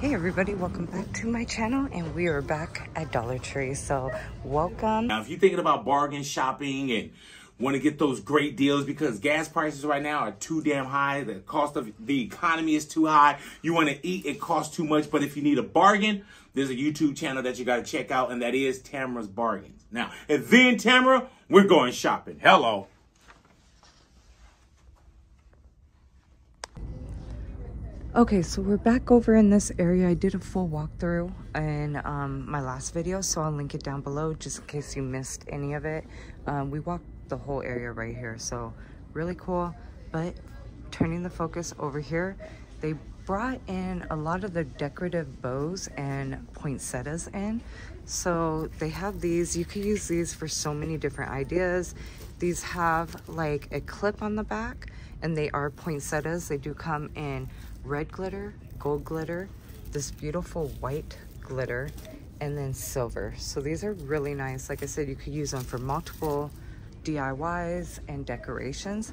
Hey everybody, welcome back to my channel and we are back at Dollar Tree. So welcome. Now, if you're thinking about bargain shopping and want to get those great deals because gas prices right now are too damn high, the cost of the economy is too high, you want to eat, it costs too much, but if you need a bargain, there's a YouTube channel that you got to check out and that is Tamara's Bargains. Now, and then Tamara, we're going shopping. Hello. Okay, so we're back over in this area. I did a full walkthrough in um, my last video, so I'll link it down below just in case you missed any of it. Um, we walked the whole area right here, so really cool. But turning the focus over here, they brought in a lot of the decorative bows and poinsettias in. So they have these, you could use these for so many different ideas. These have like a clip on the back and they are poinsettias. They do come in red glitter, gold glitter, this beautiful white glitter, and then silver. So these are really nice. Like I said, you could use them for multiple DIYs and decorations.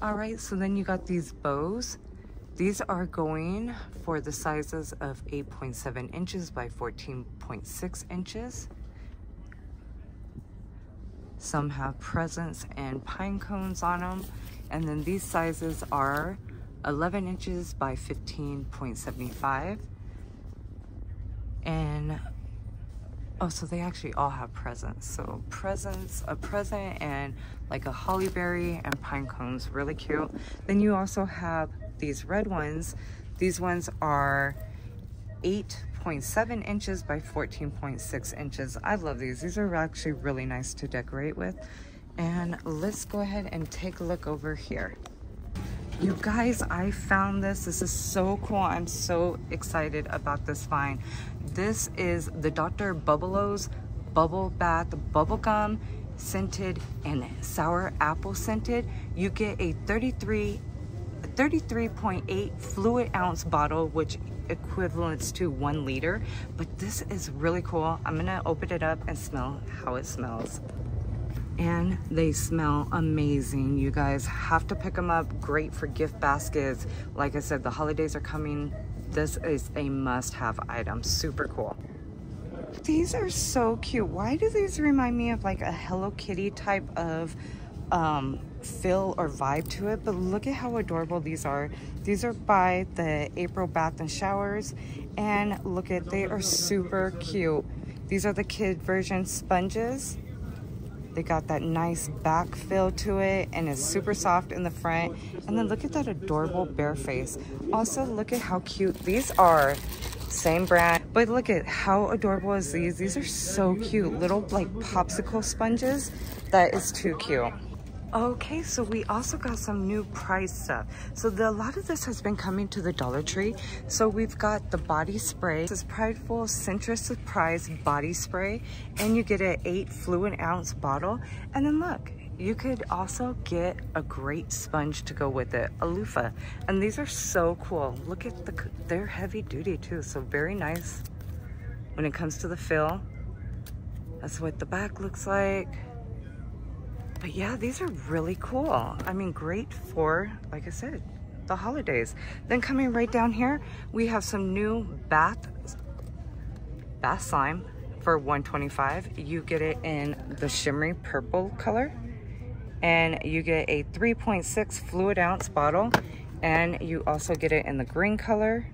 All right, so then you got these bows. These are going for the sizes of 8.7 inches by 14.6 inches. Some have presents and pine cones on them. And then these sizes are 11 inches by 15.75 and oh so they actually all have presents. So presents a present and like a holly berry and pine cones really cute. Then you also have these red ones. These ones are 8.7 inches by 14.6 inches. I love these. These are actually really nice to decorate with. And let's go ahead and take a look over here you guys, I found this. This is so cool. I'm so excited about this find. This is the Dr. Bubble's Bubble Bath Bubble Gum scented and sour apple scented. You get a 33 33.8 fluid ounce bottle, which equivalents to one liter. But this is really cool. I'm gonna open it up and smell how it smells and they smell amazing. You guys have to pick them up. Great for gift baskets. Like I said, the holidays are coming. This is a must-have item. Super cool. These are so cute. Why do these remind me of like a Hello Kitty type of um, feel or vibe to it? But look at how adorable these are. These are by the April Bath and Showers. And look at, they are super cute. These are the kid version sponges they got that nice back feel to it and it's super soft in the front. And then look at that adorable bear face. Also, look at how cute these are. Same brand, but look at how adorable is these. These are so cute. Little like popsicle sponges. That is too cute. Okay, so we also got some new price stuff. So the, a lot of this has been coming to the Dollar Tree. So we've got the body spray. This is Prideful Citrus Surprise Body Spray. And you get an eight fluid ounce bottle. And then look, you could also get a great sponge to go with it, a loofah. And these are so cool. Look at the, they're heavy duty too. So very nice when it comes to the fill. That's what the back looks like. But yeah, these are really cool. I mean, great for, like I said, the holidays. Then coming right down here, we have some new bath, bath slime for 125. You get it in the shimmery purple color. And you get a 3.6 fluid ounce bottle. And you also get it in the green color.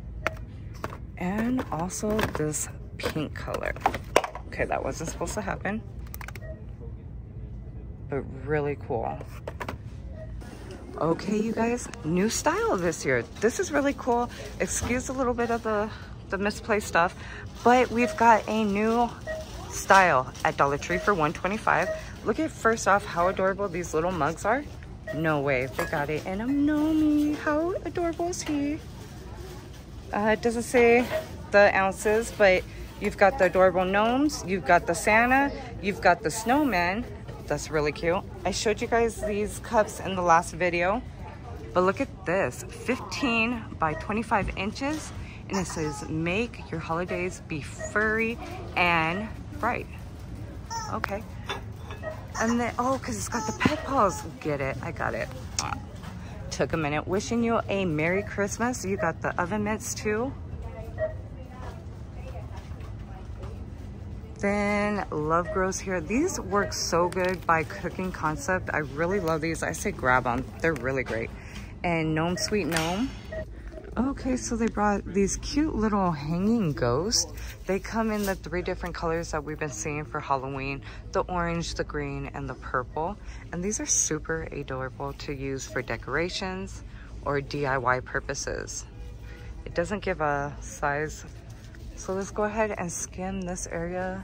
And also this pink color. Okay, that wasn't supposed to happen but really cool. Okay, you guys, new style this year. This is really cool. Excuse a little bit of the, the misplaced stuff, but we've got a new style at Dollar Tree for 125 Look at first off how adorable these little mugs are. No way, they got it in a Nomi. How adorable is he? Uh, it doesn't say the ounces, but you've got the adorable gnomes, you've got the Santa, you've got the snowman, that's really cute. I showed you guys these cups in the last video, but look at this, 15 by 25 inches. And it says, make your holidays be furry and bright. Okay. And then, oh, because it's got the pet paws. Get it, I got it. Took a minute. Wishing you a Merry Christmas. You got the oven mitts too. Then Love Grows here. These work so good by Cooking Concept. I really love these. I say grab them. They're really great. And Gnome Sweet Gnome. Okay, so they brought these cute little hanging ghosts. They come in the three different colors that we've been seeing for Halloween. The orange, the green, and the purple. And these are super adorable to use for decorations or DIY purposes. It doesn't give a size. So let's go ahead and skim this area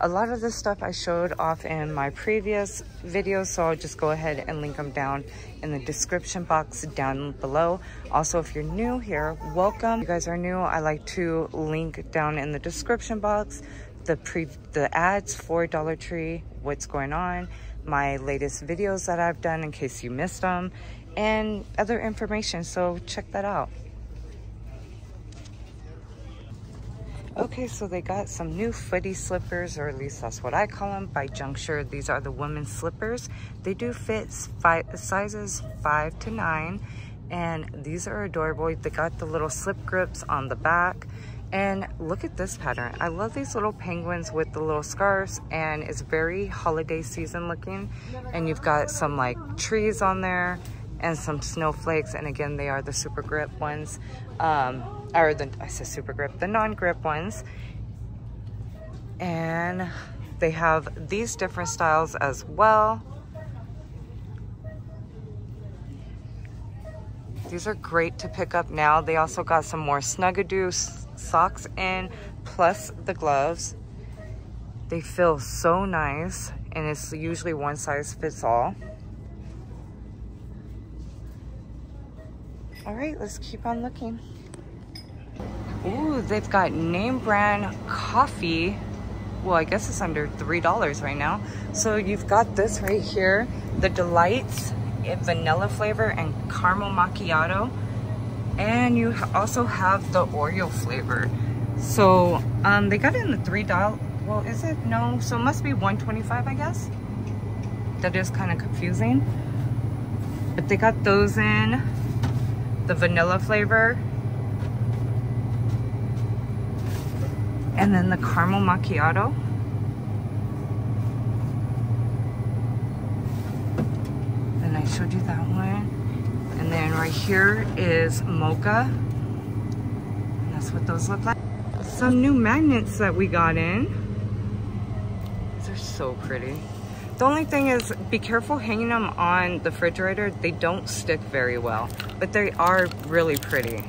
a lot of this stuff I showed off in my previous videos, so I'll just go ahead and link them down in the description box down below. Also, if you're new here, welcome. If you guys are new, I like to link down in the description box the pre the ads for Dollar Tree, what's going on, my latest videos that I've done in case you missed them, and other information, so check that out. Okay, so they got some new footy slippers, or at least that's what I call them, by Juncture. These are the women's slippers. They do fit five, sizes five to nine, and these are adorable. They got the little slip grips on the back. And look at this pattern. I love these little penguins with the little scarves and it's very holiday season looking. And you've got some like trees on there and some snowflakes. And again, they are the super grip ones. Um, or the, I said super grip, the non-grip ones. And they have these different styles as well. These are great to pick up now. They also got some more Snugadoo socks in, plus the gloves. They feel so nice, and it's usually one size fits all. All right, let's keep on looking. Ooh, they've got name brand coffee. Well, I guess it's under $3 right now. So you've got this right here, the Delights vanilla flavor and caramel macchiato. And you also have the Oreo flavor. So um, they got it in the $3, well, is it? No, so it must be 125 I guess. That is kind of confusing. But they got those in, the vanilla flavor And then the caramel macchiato. And I showed you that one. And then right here is mocha. And that's what those look like. Some new magnets that we got in. These are so pretty. The only thing is be careful hanging them on the refrigerator. They don't stick very well, but they are really pretty.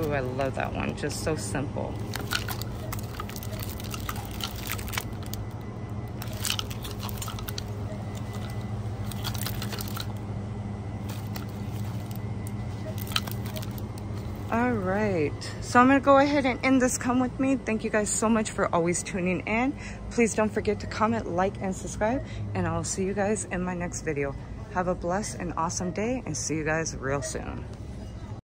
Ooh, I love that one. Just so simple. All right, so I'm gonna go ahead and end this come with me. Thank you guys so much for always tuning in. Please don't forget to comment, like, and subscribe, and I'll see you guys in my next video. Have a blessed and awesome day, and see you guys real soon.